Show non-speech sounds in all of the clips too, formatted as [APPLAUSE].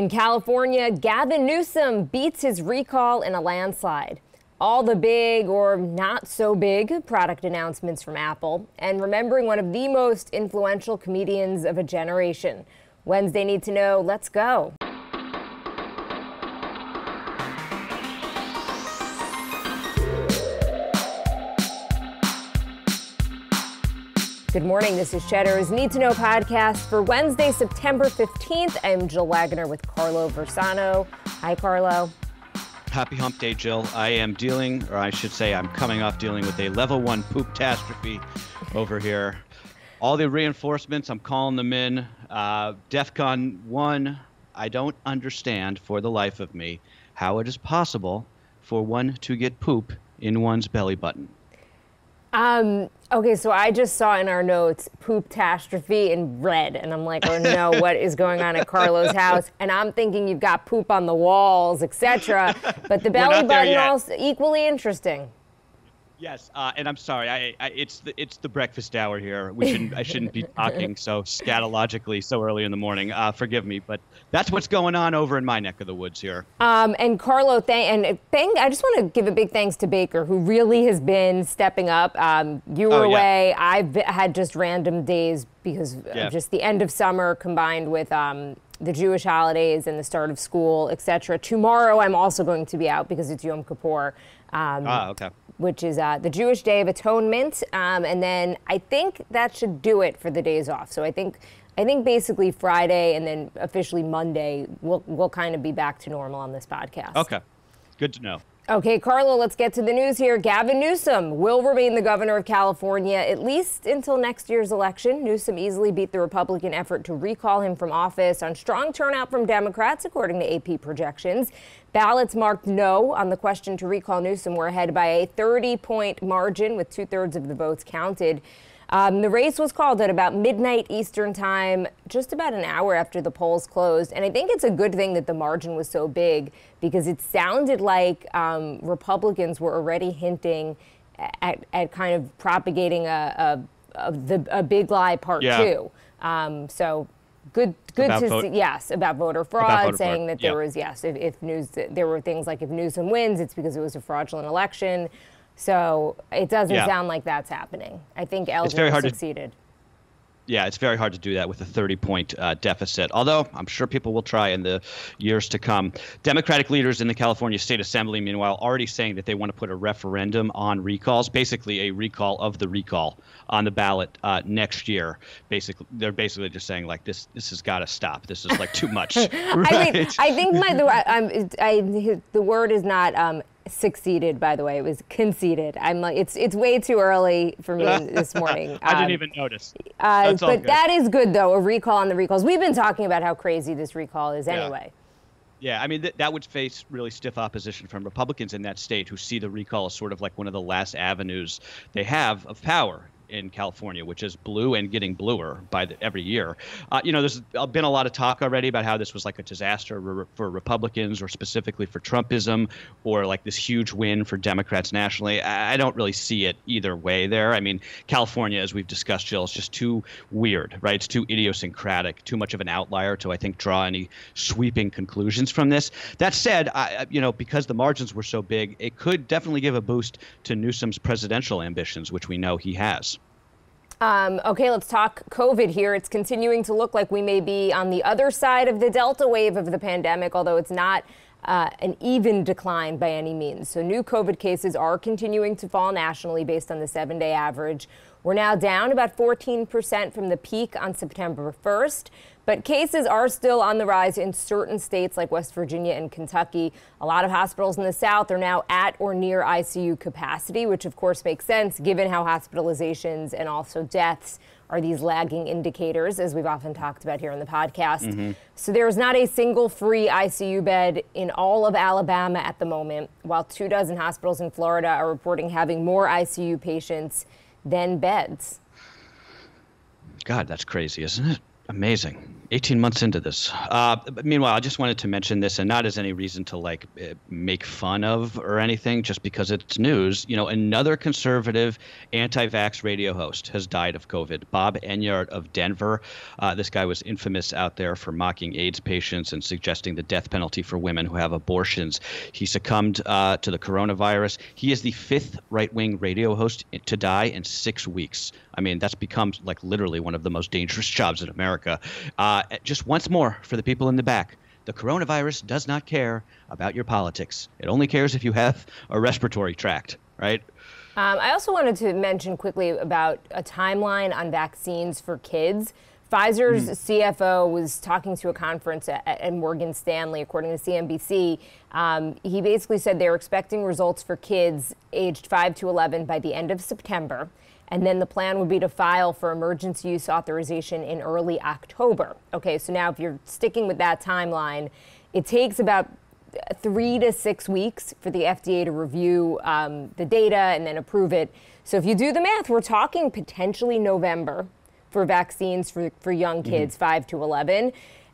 In California, Gavin Newsom beats his recall in a landslide. All the big or not so big product announcements from Apple, and remembering one of the most influential comedians of a generation. Wednesday Need to Know, let's go. Good morning. This is Cheddar's Need to Know podcast for Wednesday, September 15th. I'm Jill Wagner with Carlo Versano. Hi, Carlo. Happy hump day, Jill. I am dealing, or I should say, I'm coming off dealing with a level one poop catastrophe over here. All the reinforcements, I'm calling them in. Uh, DEFCON 1, I don't understand for the life of me how it is possible for one to get poop in one's belly button. Um, okay, so I just saw in our notes poop catastrophe in red, and I'm like, oh no, [LAUGHS] what is going on at Carlo's house? And I'm thinking you've got poop on the walls, etc. But the belly button also equally interesting. Yes, uh, and I'm sorry. I, I, it's the it's the breakfast hour here. We shouldn't I shouldn't be talking so scatologically so early in the morning. Uh, forgive me, but that's what's going on over in my neck of the woods here. Um, and Carlo, thank and thank. I just want to give a big thanks to Baker, who really has been stepping up. Um, you were oh, away. I've had just random days because yeah. just the end of summer combined with. Um, the Jewish holidays and the start of school, etc. Tomorrow, I'm also going to be out because it's Yom Kippur. Um, ah, okay which is uh, the Jewish Day of Atonement, um, and then I think that should do it for the days off. So I think I think basically Friday and then officially Monday we'll we'll kind of be back to normal on this podcast. Okay, good to know. Okay, Carlo, let's get to the news here. Gavin Newsom will remain the governor of California at least until next year's election. Newsom easily beat the Republican effort to recall him from office on strong turnout from Democrats, according to AP projections. Ballots marked no on the question to recall Newsom were ahead by a 30 point margin, with two thirds of the votes counted. Um, the race was called at about midnight Eastern time, just about an hour after the polls closed. And I think it's a good thing that the margin was so big because it sounded like um, Republicans were already hinting at, at kind of propagating a, a, a, the, a big lie part yeah. two. Um, so good good about to vote, see yes about voter fraud about voter saying fraud. that there yeah. was yes if, if news there were things like if newsom wins it's because it was a fraudulent election so it doesn't yeah. sound like that's happening. I think Elder succeeded. To, yeah, it's very hard to do that with a 30 point uh, deficit, although I'm sure people will try in the years to come. Democratic leaders in the California State Assembly, meanwhile, already saying that they want to put a referendum on recalls, basically a recall of the recall on the ballot uh, next year. Basically, they're basically just saying like this this has got to stop. This is like too much. [LAUGHS] right? I mean, I think my the, I, the word is not um, succeeded by the way. It was conceded. I'm like it's it's way too early for me [LAUGHS] this morning. I didn't um, even notice. uh, but that is good though a recall on the recalls. We've been talking about how crazy this recall is anyway. Yeah. yeah i mean th- that would face really stiff opposition from republicans in that state who see the recall as sort of like one of the last avenues they have of power in California, which is blue and getting bluer by the, every year. Uh, you know, there's been a lot of talk already about how this was like a disaster re- for Republicans or specifically for Trumpism or like this huge win for Democrats nationally. I, I don't really see it either way there. I mean, California, as we've discussed, Jill, is just too weird, right? It's too idiosyncratic, too much of an outlier to, I think, draw any sweeping conclusions from this. That said, I, you know, because the margins were so big, it could definitely give a boost to Newsom's presidential ambitions, which we know he has. Um, okay, let's talk COVID here. It's continuing to look like we may be on the other side of the Delta wave of the pandemic, although it's not uh, an even decline by any means. So, new COVID cases are continuing to fall nationally based on the seven day average. We're now down about 14% from the peak on September 1st, but cases are still on the rise in certain states like West Virginia and Kentucky. A lot of hospitals in the South are now at or near ICU capacity, which of course makes sense given how hospitalizations and also deaths are these lagging indicators, as we've often talked about here on the podcast. Mm-hmm. So there is not a single free ICU bed in all of Alabama at the moment, while two dozen hospitals in Florida are reporting having more ICU patients than beds. God, that's crazy, isn't it? Amazing. 18 months into this. Uh, meanwhile, I just wanted to mention this, and not as any reason to like eh, make fun of or anything, just because it's news. You know, another conservative anti-vax radio host has died of COVID. Bob Enyart of Denver. Uh, this guy was infamous out there for mocking AIDS patients and suggesting the death penalty for women who have abortions. He succumbed uh, to the coronavirus. He is the fifth right-wing radio host to die in six weeks. I mean, that's become like literally one of the most dangerous jobs in America. Uh, just once more for the people in the back. The coronavirus does not care about your politics. It only cares if you have a respiratory tract, right? Um, I also wanted to mention quickly about a timeline on vaccines for kids. Pfizer's mm. CFO was talking to a conference at, at Morgan Stanley, according to CNBC. Um, he basically said they're expecting results for kids aged 5 to 11 by the end of September and then the plan would be to file for emergency use authorization in early October. Okay, so now if you're sticking with that timeline, it takes about three to six weeks for the FDA to review um, the data and then approve it. So if you do the math, we're talking potentially November for vaccines for, for young mm-hmm. kids, mm-hmm. 5 to 11.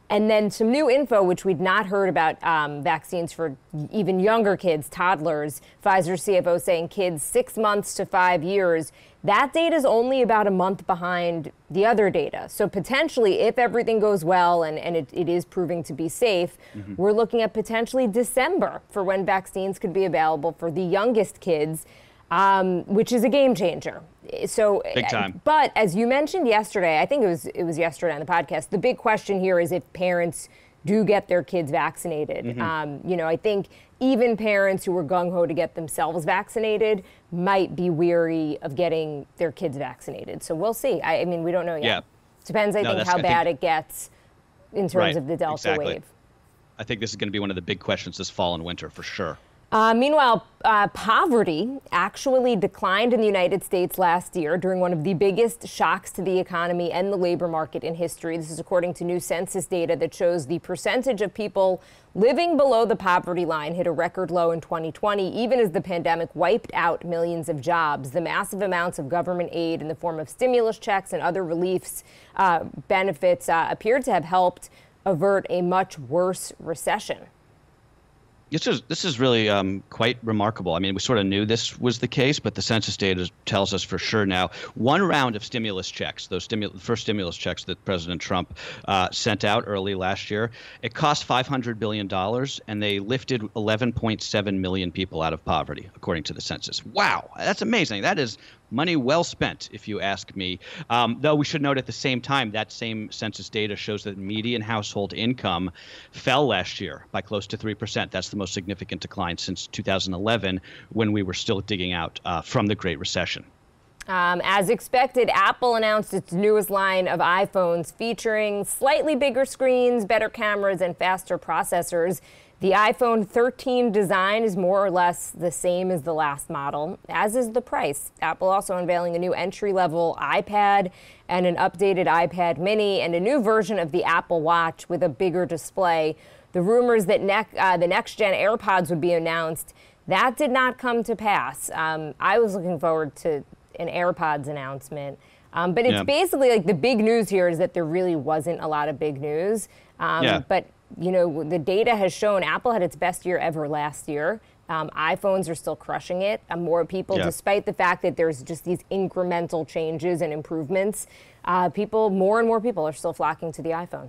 And then some new info, which we'd not heard about um, vaccines for even younger kids, toddlers. Pfizer CFO saying kids six months to five years. That data is only about a month behind the other data. So potentially, if everything goes well and, and it, it is proving to be safe, mm-hmm. we're looking at potentially December for when vaccines could be available for the youngest kids um, which is a game changer. So, big time. But as you mentioned yesterday, I think it was it was yesterday on the podcast. The big question here is if parents do get their kids vaccinated. Mm-hmm. Um, you know, I think even parents who were gung ho to get themselves vaccinated might be weary of getting their kids vaccinated. So we'll see. I, I mean, we don't know yet. Yeah. Depends, I no, think, how bad think, it gets in terms right, of the Delta exactly. wave. I think this is going to be one of the big questions this fall and winter for sure. Uh, meanwhile, uh, poverty actually declined in the United States last year during one of the biggest shocks to the economy and the labor market in history. This is according to new census data that shows the percentage of people living below the poverty line hit a record low in 2020, even as the pandemic wiped out millions of jobs. The massive amounts of government aid in the form of stimulus checks and other reliefs uh, benefits uh, appeared to have helped avert a much worse recession. This is this is really um, quite remarkable. I mean, we sort of knew this was the case, but the census data tells us for sure now. One round of stimulus checks, those first stimulus checks that President Trump uh, sent out early last year, it cost 500 billion dollars, and they lifted 11.7 million people out of poverty, according to the census. Wow, that's amazing. That is money well spent, if you ask me. Um, though we should note at the same time, that same census data shows that median household income fell last year by close to 3%. That's the most significant decline since 2011, when we were still digging out uh, from the Great Recession. Um, as expected, Apple announced its newest line of iPhones featuring slightly bigger screens, better cameras, and faster processors. The iPhone 13 design is more or less the same as the last model, as is the price. Apple also unveiling a new entry level iPad and an updated iPad mini and a new version of the Apple Watch with a bigger display. The rumors that uh, the next gen AirPods would be announced, that did not come to pass. Um, I was looking forward to an AirPods announcement. Um, but it's yeah. basically like the big news here is that there really wasn't a lot of big news. Um, yeah. But you know, the data has shown Apple had its best year ever last year. Um, iPhones are still crushing it. Uh, more people, yeah. despite the fact that there's just these incremental changes and improvements, uh, people, more and more people are still flocking to the iPhone.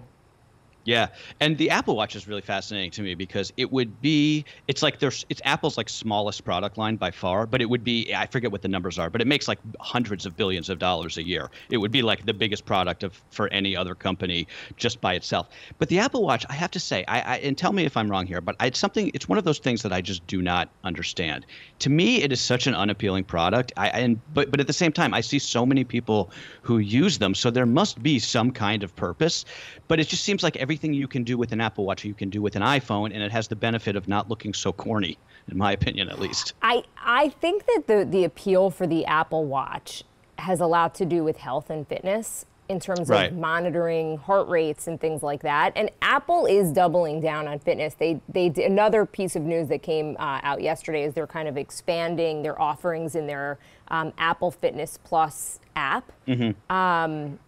Yeah, and the Apple Watch is really fascinating to me because it would be it's like there's it's Apple's like smallest product line by far, but it would be I forget what the numbers are, but it makes like hundreds of billions of dollars a year. It would be like the biggest product of for any other company just by itself. But the Apple Watch, I have to say, I, I and tell me if I'm wrong here, but it's something it's one of those things that I just do not understand. To me, it is such an unappealing product. I and but but at the same time, I see so many people who use them, so there must be some kind of purpose. But it just seems like every everything you can do with an Apple Watch, you can do with an iPhone, and it has the benefit of not looking so corny, in my opinion, at least. I, I think that the, the appeal for the Apple Watch has a lot to do with health and fitness in terms right. of monitoring heart rates and things like that. And Apple is doubling down on fitness. They they another piece of news that came uh, out yesterday is they're kind of expanding their offerings in their um, Apple Fitness Plus app. Mm-hmm. Um,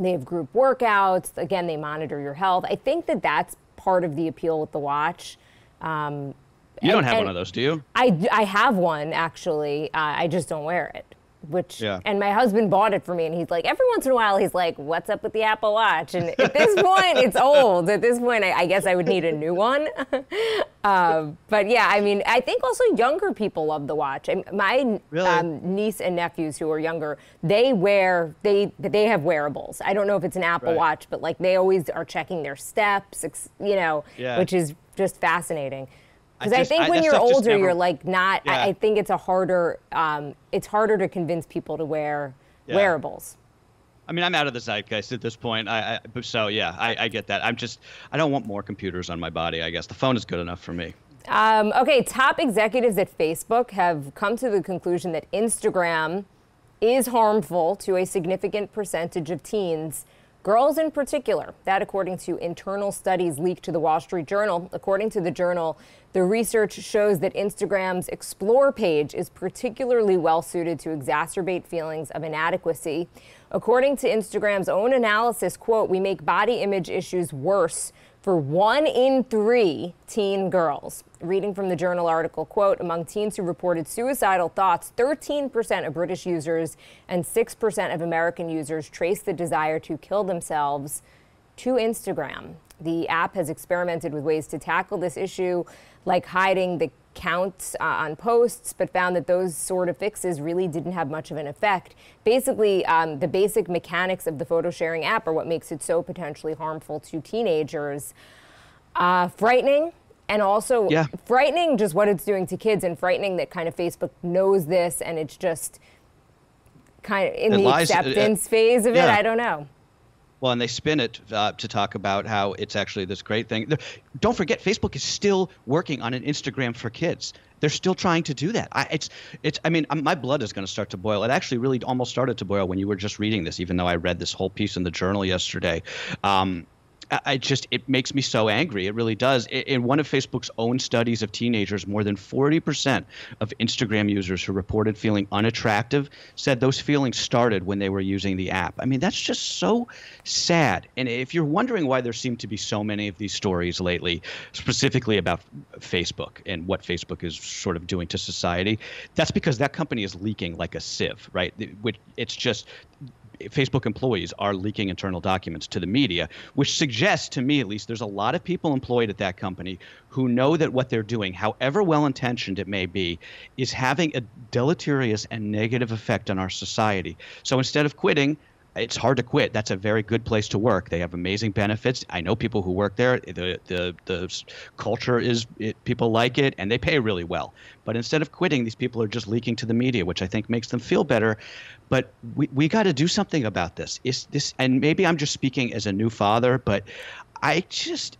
They have group workouts. Again, they monitor your health. I think that that's part of the appeal with the watch. Um, you don't have one of those, do you? I, I have one actually. Uh, I just don't wear it which yeah. and my husband bought it for me and he's like every once in a while he's like what's up with the apple watch and at this [LAUGHS] point it's old at this point I, I, guess i would need a new one [LAUGHS] um, but yeah i mean i think also younger people love the watch and my really? um, niece and nephews who are younger they wear they they have wearables i don't know if it's an apple right. watch but like they always are checking their steps you know yeah. which is just fascinating because I, I, think I, when you're older, never, you're like not. yeah. I, I, think it's a harder. Um, it's harder to convince people to wear yeah. wearables. I mean, I'm out of the zeitgeist at this point. I, I so yeah, I, I, get that. I'm just, I don't want more computers on my body. I guess the phone is good enough for me. Um, okay, top executives at Facebook have come to the conclusion that Instagram is harmful to a significant percentage of teens Girls in particular, that according to internal studies leaked to the Wall Street Journal. According to the journal, the research shows that Instagram's Explore page is particularly well suited to exacerbate feelings of inadequacy. According to Instagram's own analysis, quote, we make body image issues worse for one in three teen girls. Reading from the journal article, quote, among teens who reported suicidal thoughts, 13% of British users and 6% of American users trace the desire to kill themselves to Instagram. The app has experimented with ways to tackle this issue, like hiding the counts uh, on posts, but found that those sort of fixes really didn't have much of an effect. Basically, um, the basic mechanics of the photo sharing app are what makes it so potentially harmful to teenagers. Uh, frightening. And also yeah. frightening just what it's doing to kids, and frightening that kind of Facebook knows this and it's just kind of in it the lies, acceptance uh, phase of yeah. it. I don't know. Well, and they spin it uh, to talk about how it's actually this great thing. Don't forget, Facebook is still working on an Instagram for kids. They're still trying to do that. I, it's, it's. I mean, my blood is going to start to boil. It actually really almost started to boil when you were just reading this, even though I read this whole piece in the journal yesterday. Um, I just it makes me so angry. It really does. In one of Facebook's own studies of teenagers, more than 40% of Instagram users who reported feeling unattractive said those feelings started when they were using the app. I mean, that's just so sad. And if you're wondering why there seem to be so many of these stories lately, specifically about Facebook and what Facebook is sort of doing to society, that's because that company is leaking like a sieve, right? Which it's just Facebook employees are leaking internal documents to the media, which suggests to me, at least, there's a lot of people employed at that company who know that what they're doing, however well intentioned it may be, is having a deleterious and negative effect on our society. So instead of quitting, it's hard to quit. That's a very good place to work. They have amazing benefits. I know people who work there. The the the culture is it, people like it and they pay really well. But instead of quitting, these people are just leaking to the media, which I think makes them feel better. But we we got to do something about this. Is this and maybe I'm just speaking as a new father, but I just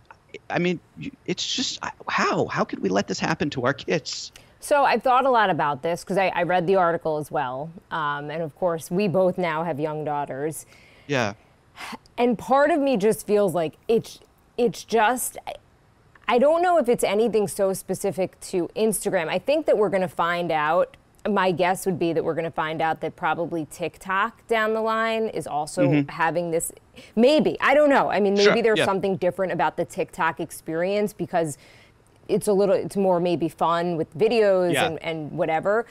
I mean, it's just how how could we let this happen to our kids? So I've thought a lot about this because I, I, read the article as well. Um, and of course, we both now have young daughters. Yeah. And part of me just feels like it's, it's just, I don't know if it's anything so specific to Instagram. I think that we're going to find out. My guess would be that we're going to find out that probably TikTok down the line is also mm-hmm. having this. Maybe. I don't know. I mean, maybe sure. there's yeah. something different about the TikTok experience because it's a little it's more maybe fun with videos yeah. and, and whatever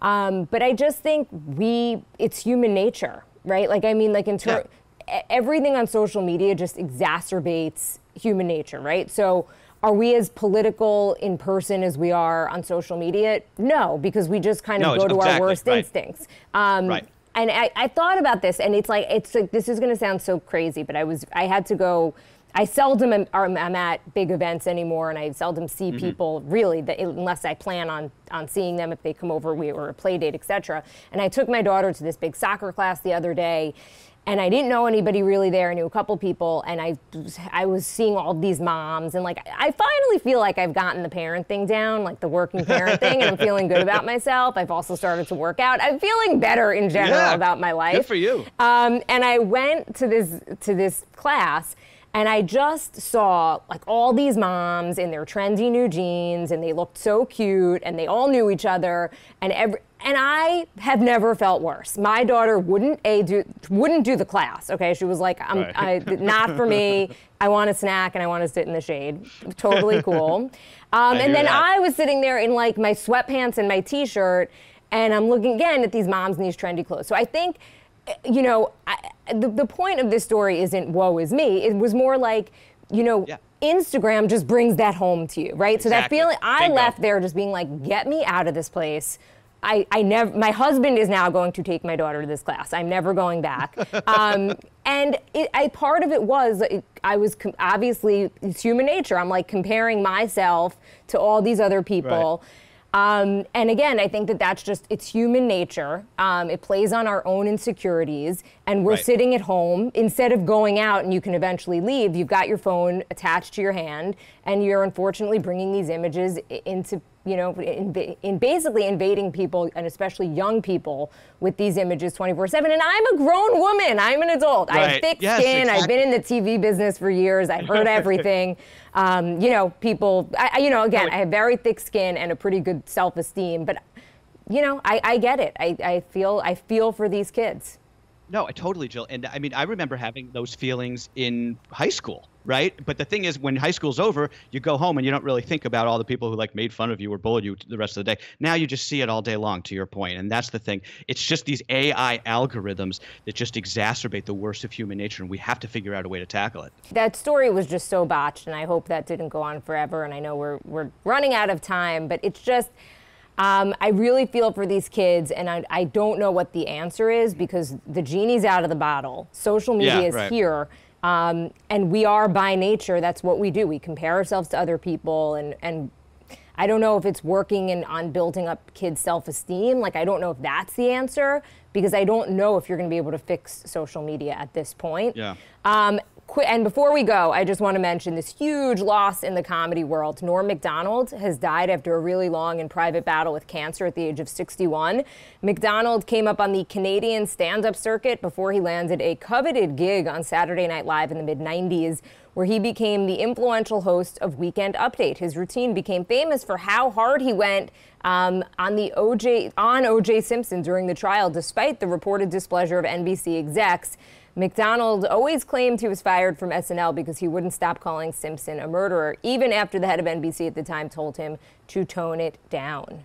um, but i just think we it's human nature right like i mean like in ter- yeah. everything on social media just exacerbates human nature right so are we as political in person as we are on social media no because we just kind of no, go to exactly, our worst right. instincts um, right and I, I thought about this and it's like it's like this is going to sound so crazy but i was i had to go I seldom am, am, at big events anymore, and I seldom see mm-hmm. people really that, unless I plan on on seeing them if they come over we, or a play date, etc. And I took my daughter to this big soccer class the other day, and I didn't know anybody really there. I knew a couple people, and I I was seeing all these moms, and like I finally feel like I've gotten the parent thing down, like the working parent thing, and I'm feeling good about myself. I've also started to work out. I'm feeling better in general yeah, about my life. Good for you. Um, and I went to this to this class And I just saw like all these moms in their trendy new jeans and they looked so cute and they all knew each other and every and I have never felt worse. My daughter wouldn't a do wouldn't do the class. Okay, she was like, I'm right. I, not for me. I want a snack and I want to sit in the shade. Totally cool. [LAUGHS] Um, and then that. I was sitting there in like my sweatpants and my t-shirt, and I'm looking again at these moms in these trendy clothes. So I think, you know, I, the the point of this story isn't woe is me. It was more like, you know. Yeah. Instagram just brings that home to you, right? Exactly. So that feeling, I Bingo. left there just being like, get me out of this place I, I never, my husband is now going to take my daughter to this class. I'm never going back. [LAUGHS] Um, and it, I, part of it was, it, I was com- obviously, it's human nature. I'm like comparing myself to all these other people. Right. Um, and again, I think that that's just, it's human nature. Um, it plays on our own insecurities. And we're right. sitting at home, instead of going out and you can eventually leave, you've got your phone attached to your hand, and you're unfortunately bringing these images into you know, in, in, basically invading people and especially young people with these images 24 7. And I'm a grown woman. I'm an adult. Right. I have thick yes, skin. Exactly. I've been in the TV business for years. I've heard everything. [LAUGHS] um, you know, people, I, you know, again, I have very thick skin and a pretty good self esteem. But, you know, I, I get it. I, I, feel, I feel for these kids. No, I totally, Jill. And I mean, I remember having those feelings in high school right? But the thing is, when high school's over, you go home and you don't really think about all the people who like made fun of you or bullied you the rest of the day. Now you just see it all day long. To your point, and that's the thing. It's just these AI algorithms that just exacerbate the worst of human nature, and we have to figure out a way to tackle it. That story was just so botched, and I hope that didn't go on forever. And I know we're we're running out of time, but it's just. Um, I really feel for these kids, and I, I, don't know what the answer is because the genie's out of the bottle. Social media yeah, is right. here. Um, and we are by nature, that's what we do. We compare ourselves to other people and, and I don't know if it's working in, on building up kids' self esteem. Like, I don't know if that's the answer because I don't know if you're going to be able to fix social media at this point. Yeah. Um, and before we go, I just want to mention this huge loss in the comedy world. Norm Macdonald has died after a really long and private battle with cancer at the age of 61. Macdonald came up on the Canadian stand up circuit before he landed a coveted gig on Saturday Night Live in the mid 90s, where he became the influential host of Weekend Update. His routine became famous for how hard he went um, on the OJ on OJ Simpson during the trial, despite the reported displeasure of NBC execs. Macdonald always claimed he was fired from SNL because he wouldn't stop calling Simpson a murderer, even after the head of NBC at the time told him to tone it down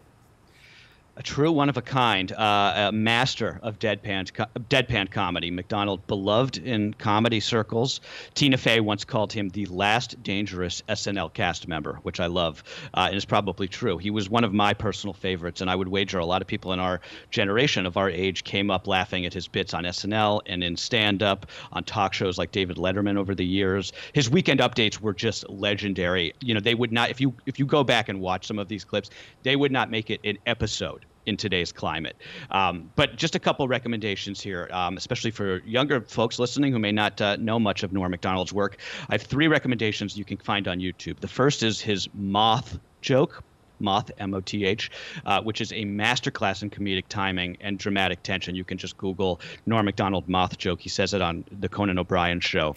a true one of a kind, uh, a master of deadpan deadpan comedy. Macdonald, beloved in comedy circles. Tina Fey once called him the last dangerous SNL cast member, which I love, uh, and is probably true. He was one of my personal favorites, and I would wager a lot of people in our generation of our age came up laughing at his bits on SNL and in stand-up on talk shows like David Letterman over the years. His weekend updates were just legendary. You know, they would not if you if you go back and watch some of these clips, they would not make it an episode in today's climate. Um, but just a couple recommendations here, um, especially for younger folks listening who may not uh, know much of Norm Macdonald's work. I have three recommendations you can find on YouTube. The first is his moth joke. Moth, M O T H, uh, which is a masterclass in comedic timing and dramatic tension. You can just Google Norm Macdonald moth joke. He says it on the Conan O'Brien show.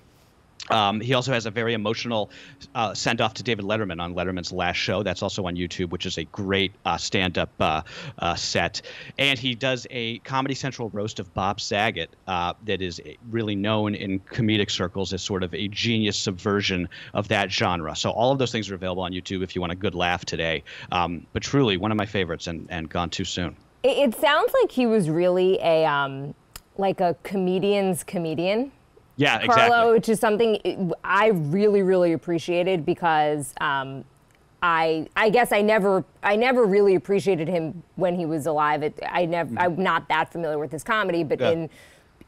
Um, he also has a very emotional uh, send off to David Letterman on Letterman's last show. That's also on YouTube, which is a great uh, stand up uh, uh, set. And he does a Comedy Central roast of Bob Saget uh, that is really known in comedic circles as sort of a genius subversion of that genre. So all of those things are available on YouTube if you want a good laugh today. Um, but truly, one of my favorites and, and gone too soon. It, it sounds like he was really a um, like a comedian's comedian. Yeah, Carlo, exactly. which is something I really, really appreciated because um, I, I guess I never, I never really appreciated him when he was alive. It, I never, mm-hmm. I'm not that familiar with his comedy, but yeah. in,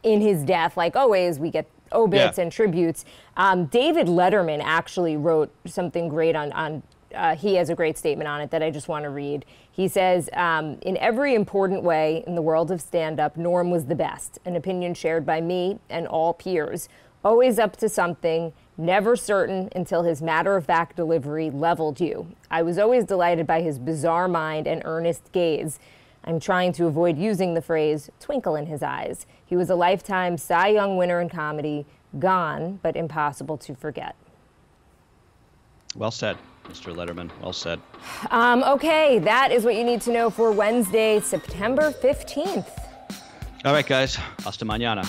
in his death, like always, we get obits yeah. and tributes. Um, David Letterman actually wrote something great on, on uh, he has a great statement on it that I just want to read. He says, um, In every important way in the world of stand up, Norm was the best, an opinion shared by me and all peers. Always up to something, never certain until his matter of fact delivery leveled you. I was always delighted by his bizarre mind and earnest gaze. I'm trying to avoid using the phrase twinkle in his eyes. He was a lifetime Cy Young winner in comedy, gone, but impossible to forget. Well said, Mr. Letterman. Well said. Um, okay, that is what you need to know for Wednesday, September 15th. All right, guys. Hasta mañana.